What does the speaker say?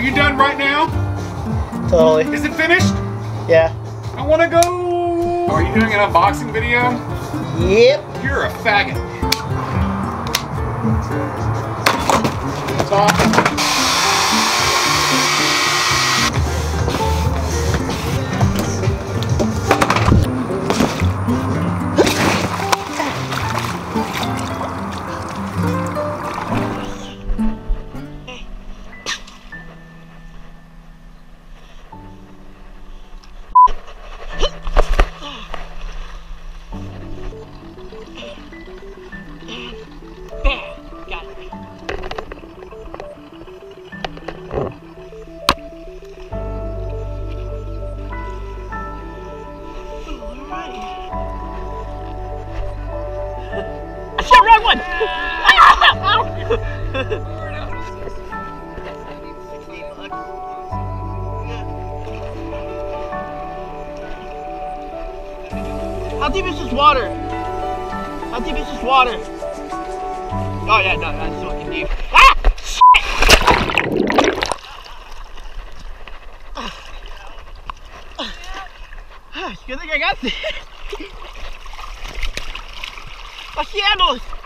you done right now? Totally. Is it finished? Yeah. I want to go. Are you doing an unboxing video? Yep. You're a faggot. It's awesome. Top. Shit, wrong one! How deep is this water? How deep is this water? Oh yeah, no, that's fucking deep. Ah! Shit! Good thing I got this. los cielos.